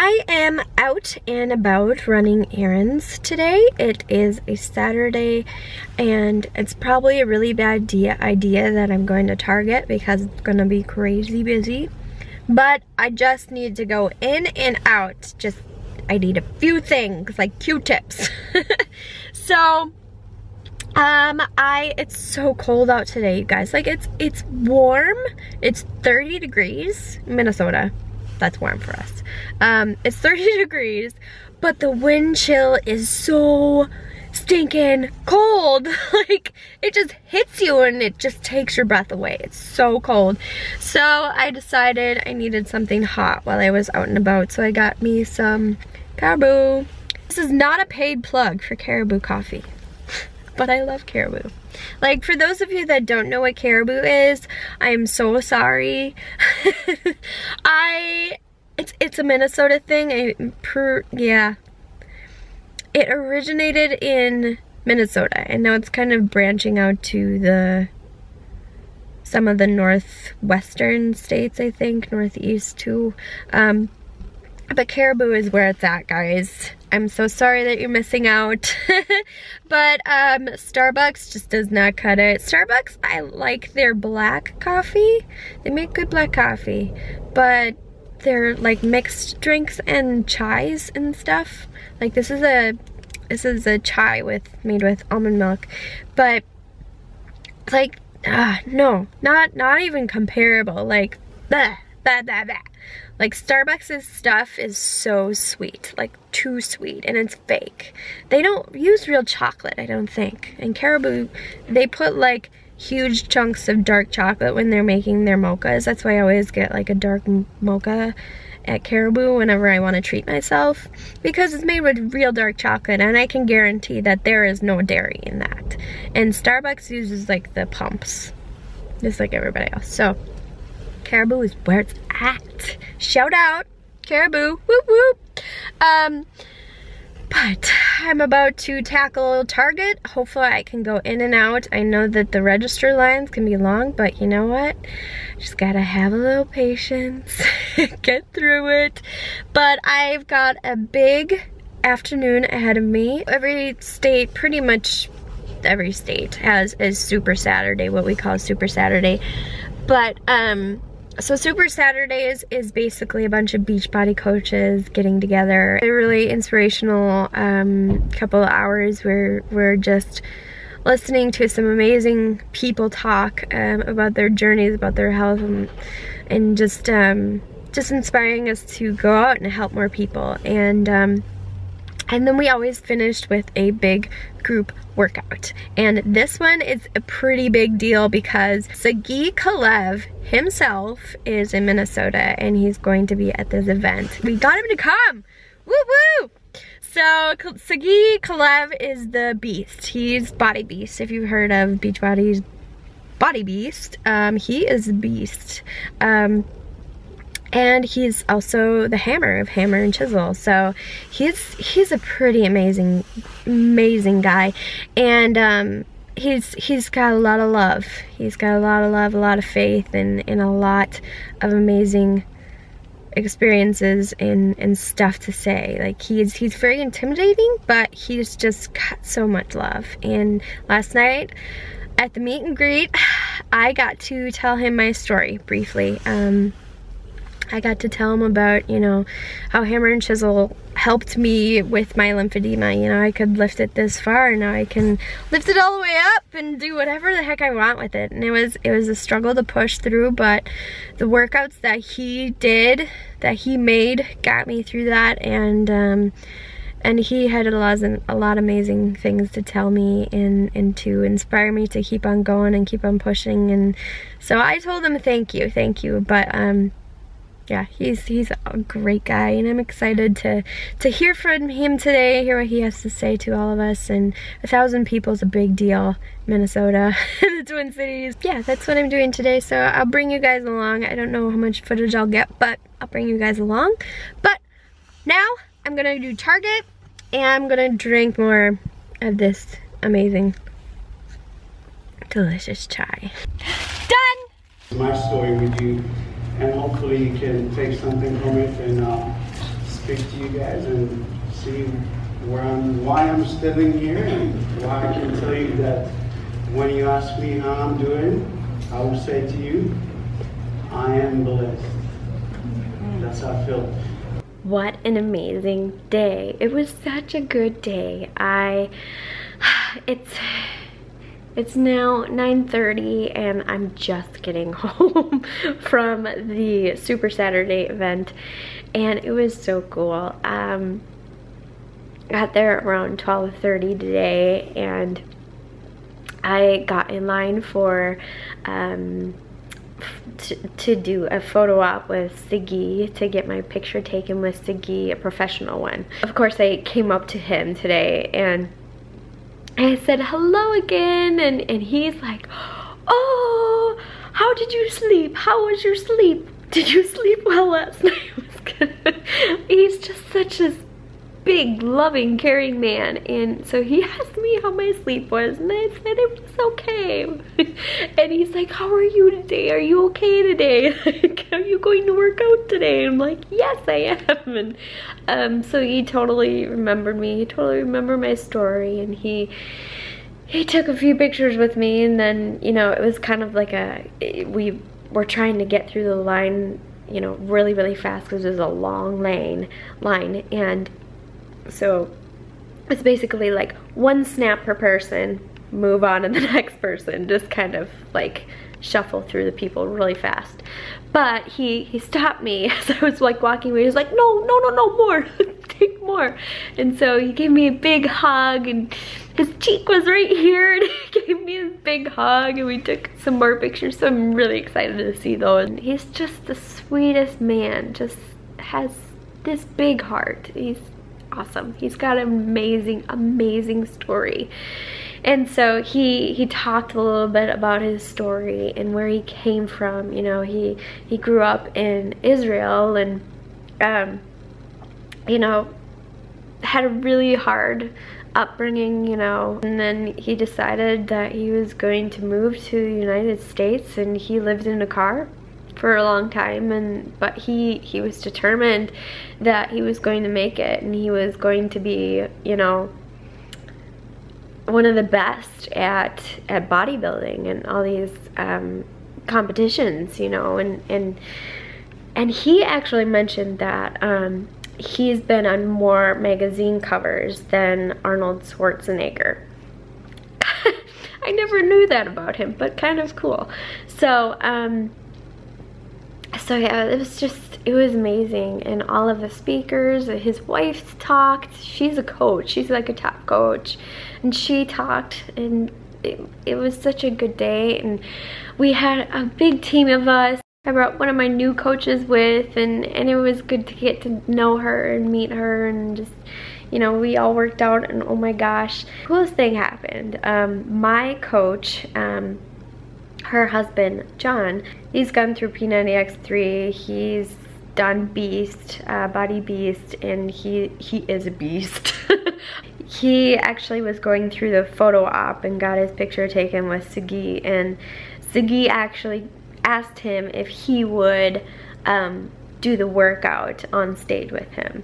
I am out and about running errands today. It is a Saturday and it's probably a really bad idea that I'm going to Target because it's gonna be crazy busy. But I just need to go in and out. Just, I need a few things like Q-tips. so, um, I, it's so cold out today, you guys. Like, it's, it's warm. It's 30 degrees, Minnesota. That's warm for us. Um, it's 30 degrees, but the wind chill is so stinking cold. like, it just hits you and it just takes your breath away. It's so cold. So I decided I needed something hot while I was out and about. So I got me some Caribou. This is not a paid plug for Caribou coffee but I love caribou. Like, for those of you that don't know what caribou is, I am so sorry. I, it's, it's a Minnesota thing. I, per, yeah. It originated in Minnesota, and now it's kind of branching out to the, some of the northwestern states, I think, northeast too. Um, but caribou is where it's at, guys. I'm so sorry that you're missing out. but um, Starbucks just does not cut it. Starbucks, I like their black coffee. They make good black coffee. But they're like mixed drinks and chais and stuff. Like this is a this is a chai with made with almond milk. But like uh, no, not not even comparable. Like blah, blah, blah, blah. Like Starbucks' stuff is so sweet, like too sweet, and it's fake. They don't use real chocolate, I don't think. And Caribou, they put like huge chunks of dark chocolate when they're making their mochas. That's why I always get like a dark mocha at Caribou whenever I want to treat myself because it's made with real dark chocolate and I can guarantee that there is no dairy in that. And Starbucks uses like the pumps, just like everybody else. So Caribou is where it's at. Shout out, Caribou, whoop whoop. Um, but I'm about to tackle Target. Hopefully I can go in and out. I know that the register lines can be long, but you know what? Just gotta have a little patience, get through it. But I've got a big afternoon ahead of me. Every state, pretty much every state has a Super Saturday, what we call Super Saturday. But um, so Super Saturdays is basically a bunch of Beachbody coaches getting together. A really inspirational um, couple of hours where we're just listening to some amazing people talk um, about their journeys, about their health, and, and just um, just inspiring us to go out and help more people. And um, and then we always finished with a big group workout. And this one is a pretty big deal because Sagi Kalev himself is in Minnesota and he's going to be at this event. We got him to come! Woo woo! So Sagi Kalev is the beast. He's Body Beast. If you've heard of Beachbody's Body Beast, um, he is Beast. Um, and he's also the hammer of hammer and chisel. So he's he's a pretty amazing amazing guy. And um, he's he's got a lot of love. He's got a lot of love a lot of faith and, and a lot of amazing experiences and and stuff to say. Like he's he's very intimidating but he's just got so much love. And last night at the meet and greet I got to tell him my story briefly. Um, I got to tell him about, you know, how hammer and chisel helped me with my lymphedema. You know, I could lift it this far, now I can lift it all the way up and do whatever the heck I want with it. And it was it was a struggle to push through, but the workouts that he did, that he made, got me through that. And um, and he had a lot, of, a lot of amazing things to tell me and, and to inspire me to keep on going and keep on pushing. And so I told him thank you, thank you. But um, yeah, he's he's a great guy, and I'm excited to to hear from him today, hear what he has to say to all of us. And a thousand people is a big deal, Minnesota, the Twin Cities. Yeah, that's what I'm doing today. So I'll bring you guys along. I don't know how much footage I'll get, but I'll bring you guys along. But now I'm gonna do Target, and I'm gonna drink more of this amazing, delicious chai. Done. My story with you and hopefully you can take something from it and uh, speak to you guys and see where I'm, why I'm still in here and why I can tell you that when you ask me how I'm doing, I will say to you, I am blessed. That's how I feel. What an amazing day. It was such a good day. I, it's, it's now 9.30 and I'm just getting home from the Super Saturday event and it was so cool. Um, got there around 12.30 today and I got in line for um, to, to do a photo op with Sagi to get my picture taken with Sagi, a professional one. Of course, I came up to him today and I said hello again and, and he's like, oh, how did you sleep? How was your sleep? Did you sleep well last night? he's just such a big, loving, caring man. And so he asked me how my sleep was and I said it was okay. and he's like, how are you today? Are you okay today? Like, are you going to work out today? And I'm like, yes, I am. And um, so he totally remembered me. He totally remembered my story and he he took a few pictures with me and then, you know, it was kind of like a, we were trying to get through the line you know, really, really fast because it was a long lane line. And so it's basically like one snap per person, move on to the next person, just kind of like shuffle through the people really fast. But he, he stopped me as I was like walking away. He was like, no, no, no, no, more, take more. And so he gave me a big hug and his cheek was right here and he gave me a big hug and we took some more pictures. So I'm really excited to see those. He's just the sweetest man, just has this big heart. He's awesome. He's got an amazing, amazing story. And so he he talked a little bit about his story and where he came from. You know, he he grew up in Israel and um, you know had a really hard upbringing, you know, and then he decided that he was going to move to the United States and he lived in a car for a long time and but he he was determined that he was going to make it and he was going to be you know one of the best at at bodybuilding and all these um, competitions you know and and and he actually mentioned that um, he's been on more magazine covers than Arnold Schwarzenegger. I never knew that about him but kind of cool. So um, so yeah, it was just, it was amazing. And all of the speakers, his wife talked. She's a coach. She's like a top coach. And she talked and it, it was such a good day. And we had a big team of us. I brought one of my new coaches with and, and it was good to get to know her and meet her and just, you know, we all worked out and oh my gosh. Coolest thing happened. Um, my coach, um, her husband, John, he's gone through P90X3. He's done Beast, uh, Body Beast, and he, he is a beast. he actually was going through the photo op and got his picture taken with Sagi, and Sagi actually asked him if he would um, do the workout on stage with him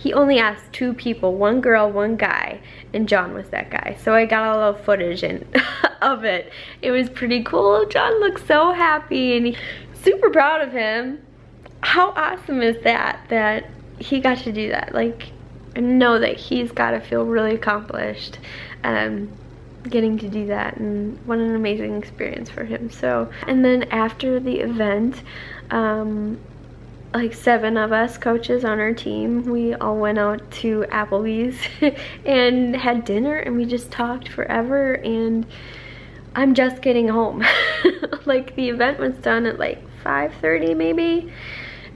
he only asked two people, one girl, one guy, and John was that guy. So I got a little footage in, of it. It was pretty cool. John looked so happy and super proud of him. How awesome is that, that he got to do that? Like, I know that he's got to feel really accomplished um, getting to do that and what an amazing experience for him. So, and then after the event, um, like seven of us coaches on our team we all went out to applebee's and had dinner and we just talked forever and i'm just getting home. Like the event was done at like 5:30 maybe.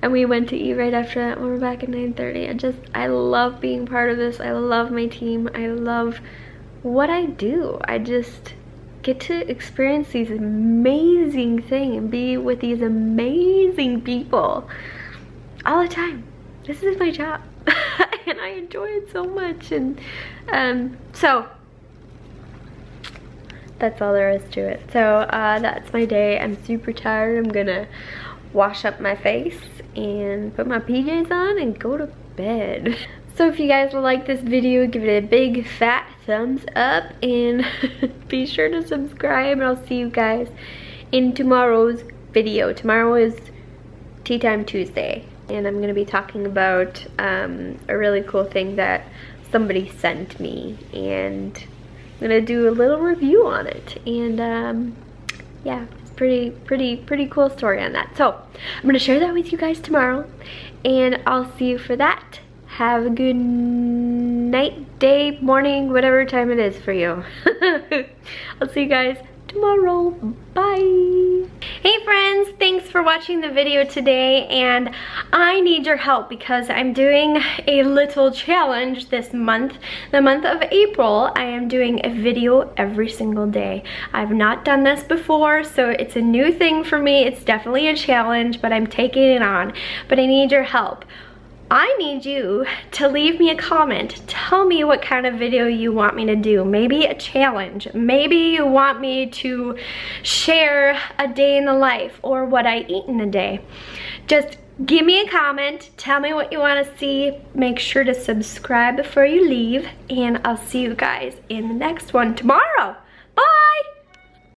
And we went to eat right after that when we're back at 9:30. i just i love being part of this. I love my team. I love what i do. I just get to experience these amazing things and be with these amazing people all the time. This is my job. And I enjoy it so much. And um, so that's all there is to it. So uh, that's my day. I'm super tired. I'm gonna wash up my face and put my PJs on and go to bed. So if you guys like this video, give it a big fat thumbs up and be sure to subscribe and I'll see you guys in tomorrow's video. Tomorrow is Tea Time Tuesday and I'm gonna be talking about um, a really cool thing that somebody sent me and I'm gonna do a little review on it. And um, yeah it's pretty pretty pretty cool story on that. So I'm gonna share that with you guys tomorrow. And I'll see you for that. Have a good night day morning whatever time it is for you. I'll see you guys tomorrow. Bye. Hey friends, watching the video today and I need your help because I'm doing a little challenge this month. The month of April, I am doing a video every single day. I've not done this before, so it's a new thing for me. It's definitely a challenge, but I'm taking it on. But I need your help. I need you to leave me a comment. Tell me what kind of video you want me to do. Maybe a challenge. Maybe you want me to share a day in the life or what I eat in a day. Just give me a comment. Tell me what you want to see. Make sure to subscribe before you leave. And I'll see you guys in the next one tomorrow. Bye!